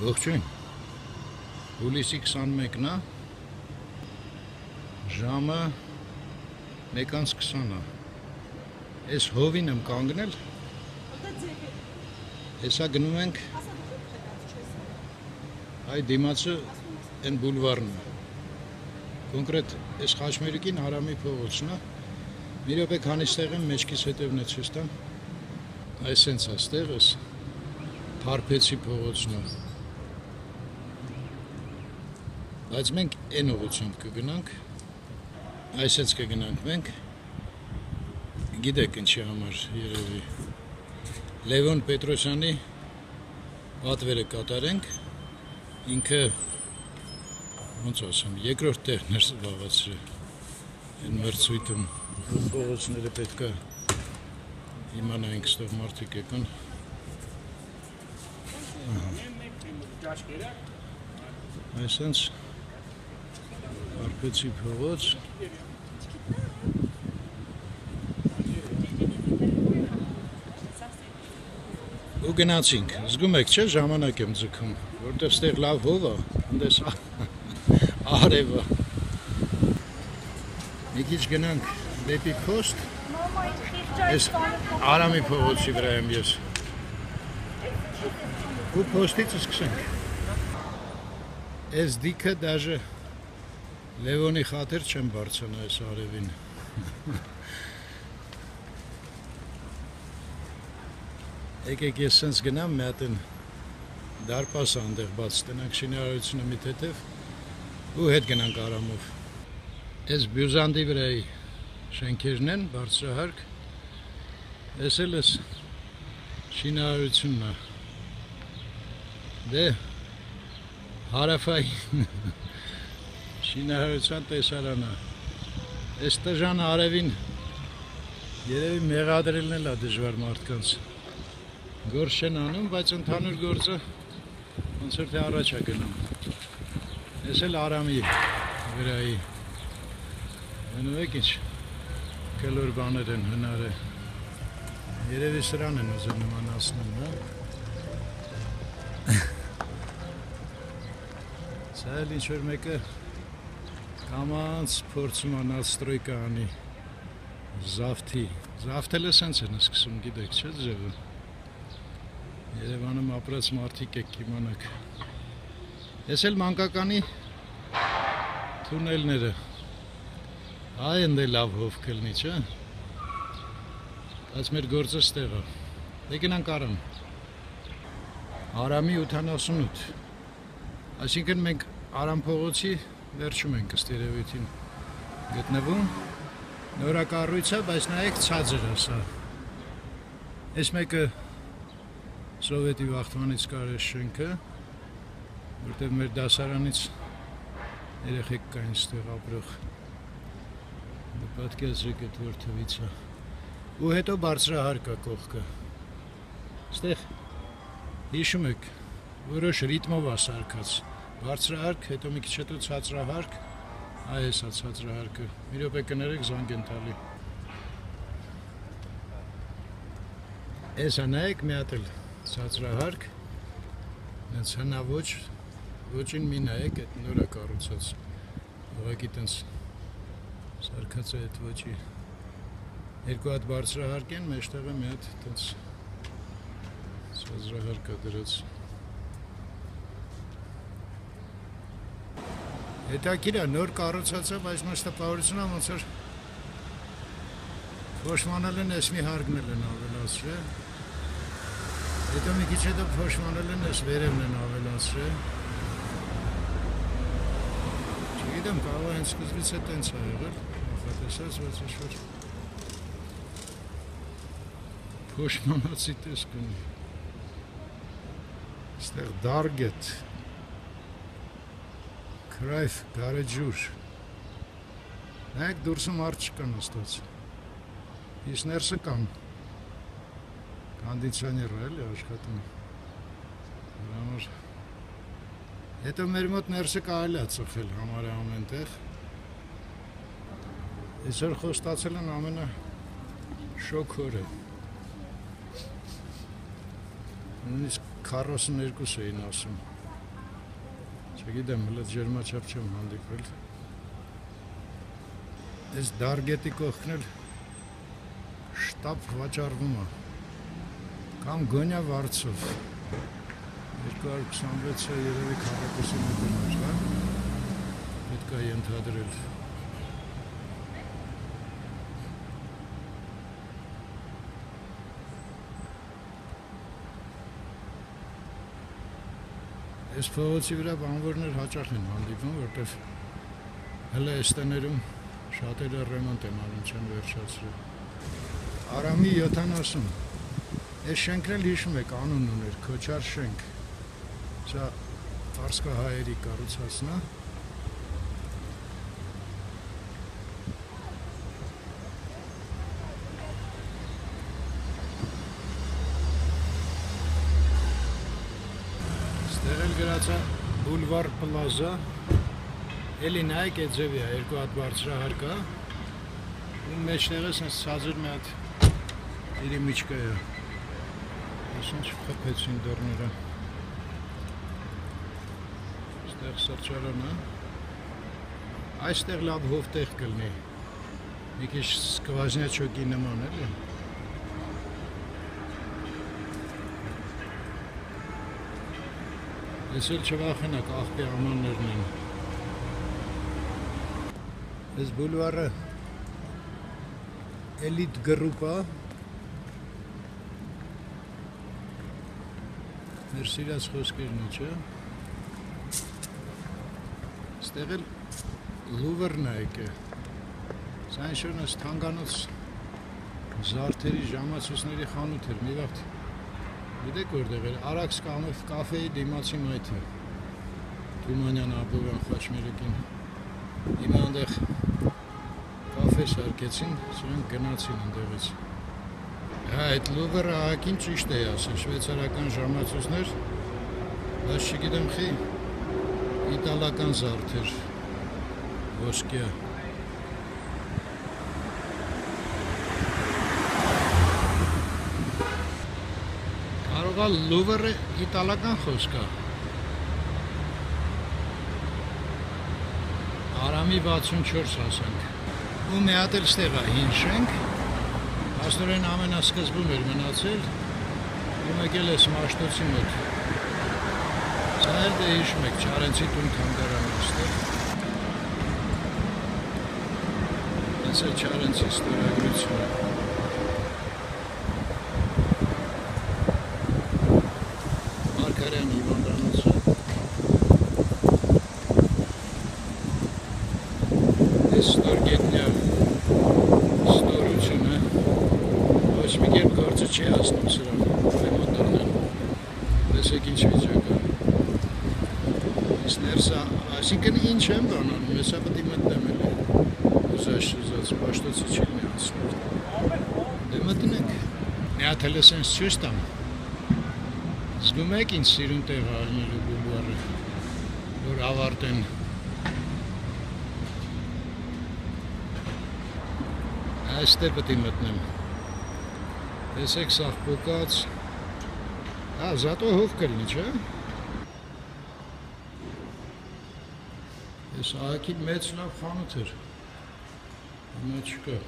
Ողջույն։ Հուլիսի 21-ն է։ Ժամը 1:20-ը։ Այս հովին եմ կանգնել։ Հեսա գնում ենք այ դիմացը այն բուլվարն է։ Կոնկրետ այս Խաչմերուկին Արամի փողոցն է։ Մի րոպե քանի ստեղ եմ մեջքիս հետևն է ցույց տամ։ Այսենց է ստեղս։ Փարփեցի փողոցն է։ Բայց մենք այն ուղղությամբ կգնանք։ Այսպես կգնանք մենք։ Գիտեք ինչի համար երևի։ Լևոն Պետրոսյանի պատվերը կատարենք։ Ինքը ոնց ասեմ, երկրորդ տեղն էր զբաղացրել այն մրցույթում փողոցները պետքա իմանայինք ստեղ մարդիկ եկան այսենց արպեցի փողոց ու գնացինք զգում եք չէ ժամանակ եմ ձգում որտեղ ստեղ լավ հով է այնտես արևը մի քիչ գնանք դեպի փոստ Ես Արամի փողոցի վրա եմ ես։ Ու փոստից սկսենք։ Այս դիքը դաժե Լևոնի խաթեր չեմ բարձրանա այս արևին։ Եկեք ես sense գնամ մի հատ են դարպաս անդեղ բաց տնանք շինարարությունը մի թեթև ու հետ գնանք Արամով։ Այս բյուզանդի վրայի շենքերն են բարձրահարկ Ես էլ ես շինարարությունն է։ Դե հարավային շինարարության տեսարանը։ Այս տժան արևին երևի մեղադրելն էլ է դժվար մարդկանց։ Գործ չեն անում, բայց ընդհանուր գործը ոնց որ թե առաջ է գնում։ Ես էլ Արամի վրայի։ Մնում եք ինչ կլոր բաներ են հնարը։ Երևի սրան են ուզում նմանացնում, հա։ Սա էլ ինչ որ մեկը կամանց փորձում է նաստրոյկա անի զավթի։ Զավթելը սենց են սկսում, գիտեք, չէ՞ ձևը։ Երևանում ապրած մարդիկ եք իմանաք։ Ես էլ մանկականի թունելները։ Այ ընդ լավ հով կլնի, չէ՞ բայց մեր գործը ստեղ է։ Դե Արամ։ Արամի 88։ Այսինքն մենք Արամ փողոցի վերջում ենք ըստ երևույթին գտնվում։ Նորակառույց է, բայց նայեք ցածր է սա։ Այս մեկը սովետի վախտմանից կար է շենքը, որտեղ մեր դասարանից երեխեք կային ստեղ ապրող։ պատկերացրեք այդ որ թվից է ու հետո բարձրահարկա կողքը։ Ստեղ հիշում եք, որոշ ռիթմով է սարքած։ Բարձրահարկ, հետո մի քիչ հետո ցածրահարկ, այ էսա ցածրահարկը։ Մի րոպե կներեք զանգ են տալի։ Էսա նայեք մի հատ էլ ցածրահարկ։ Հենց հնաոճ ոչին մի նայեք, այդ նորա կառուցած։ Ուղղակի տենց սարքած է այդ ոչի երկու հատ բարձրահարկ են, մեջտեղը մի հատ տենց սազրահարկ է դրած։ Հետաքրիր է, նոր կառուցած է, բայց միշտ տպավորությունա ոնց որ փոշմանել են, ես մի հարգնել են ավելացրել։ Հետո մի քիչ հետո փոշմանել են, ես վերևն են ավելացրել։ Չգիտեմ, կարող է հենց սկզբից է տենց է եղել, նախատեսած, բայց ինչ որ Փոշմանացի տեսք ունի։ Ստեղ դարգետ։ Քրայֆ գարեջուր։ Նայեք դուրսում արդ չկան աստված։ Իս ներսը կան։ Կոնդիցիոներ էլի աշխատում։ Համար Հետո մեր մոտ ներսը կարելի է ծխել համարը ամեն տեղ։ Այսօր խոստացել են ամենա շոկ օրը։ Նույնիսկ 42 էին ասում։ Չգիտեմ, հələ ջերմաչափ չեմ հանդիպել։ Այս դարգետի կողքն էլ շտապ վաճառվում է։ Կամ գոնյա վարձով։ 226-ը երևի քառակուսի մետրներ, հա։ Պետք է ենթադրել։ Այս փողոցի վրա բանվորներ հաճախ են հանդիպում, որտեվ հələ այս տներում շատերը ռեմոնտ են անում, չեն վերջացրել։ Արամի 70 Այս շենքն էլ հիշում եք անուն ուներ Քոչար շենք։ Սա Ֆարսկա հայերի կառուցվածքն է։ Ստեղ էլ գրած է Boulevard Plaza։ Էլի նայեք այդ ձևի է, երկու հատ բարձրահար կա։ Ու մեջտեղը sense սազր մի հատ իրի միջկա է։ Այսինչ խփեցին դռները։ Այստեղ սրճարան է։ Այստեղ լավ հովտեղ կլինի։ Մի քիչ սկվաժնյաչոկի նման էլի։ Ես էլ չվախենակ աղբի ամաններն են։ Այս բուլվարը էլիտ գրուպ է։ Մեր սիրած խոսքերն է, չէ։ Ստեղ էլ Լուվրն է եկե։ Սա ինչ-որ այս թանգանոց զարդերի ժամացույցների խանութ էր, մի վաղ Գիտեք որտեղ էր? Արաքս կաֆեի դիմացի մայթը։ Թումանյան Աբովյան Խաչմերեկին։ Հիմա այնտեղ կաֆե սարքեցին, սրանք գնացին այնտեղից։ Հա, այդ Լուվրը ահագին ճիշտ է ասել, շվեյցարական ժամացույցներ, բայց չգիտեմ խի իտալական զարդեր ոսկյա Կարող է Լուվրը իտալական խոսք է։ Արամի 64 ասենք։ Ու մի հատ էլ ստեղ է հին շենք։ Աստորեն ամենասկզբում էր մնացել։ Ու եկել է Սմաշտոցի մոտ։ Սա էլ դե հիշում եք Չարենցի տուն թանգարանը ստեղ։ Այս է Չարենցի ստորագրությունը։ Ստորգետնյա ստորությունը ոչ մի կերպ գործը չի հասնում սրան ռեմոնտանեն։ Տեսեք ինչ վիճակ է։ Իս ներսա, այսինքն ինչ եմ բանանում, հեսա պետք է մտնեմ էլի։ Ուզած ուզած պաշտոցի չի մի անցնում։ Դե մտնենք։ Մի հատ հələ սենց ցույց տամ։ Զգում եք ինչ սիրուն տեղ է ալնելու բուլվարը, որ ավարտեն։ Այստեղ պետք է մտնեմ։ Տեսեք սաղ փոկած։ Հա, զատո հով կլինի, չէ՞։ Ես ահագի մեծ լավ խանութ էր։ Հիմա չկա։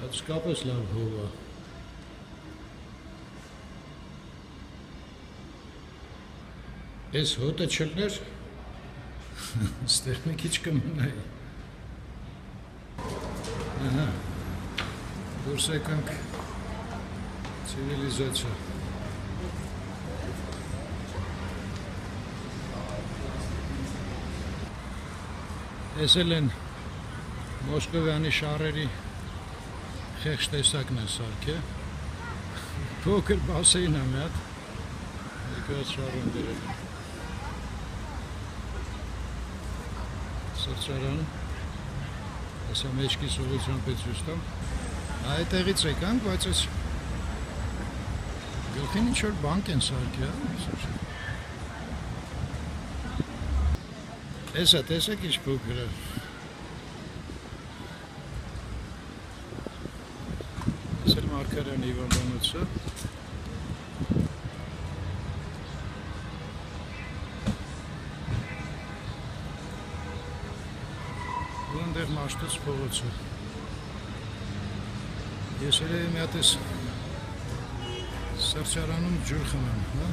Բայց իսկապես լավ հով է։ Այս հոտը չլներ, ստեղ մի քիչ կմնայի։ Ահա։ Դուրս եկանք ցիվիլիզացիա։ Էսել են Մոսկովյանի շարերի խեղճ տեսակն է սարքը։ Փոքր բասեին է մի հատ։ Երկու հատ շարում դրել։ Սրճարան։ Ասա մեջքի սովորության պետք է ստամ։ Այդտեղից եկանք, բայց այս գլխին ինչ որ բանկ են սարքի, հա։ Էսա տեսեք ինչ փոքր է։ էլ Մարկարյան հիվանդանոցը։ Ոնդեր մաշտոց փողոցը։ Ես երևի մի հատ էս սրճարանում ջուր խմեմ, հա։